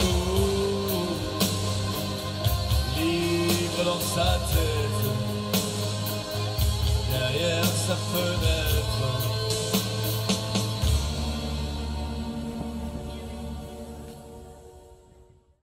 mots libre dans sa tête, derrière sa fenêtre.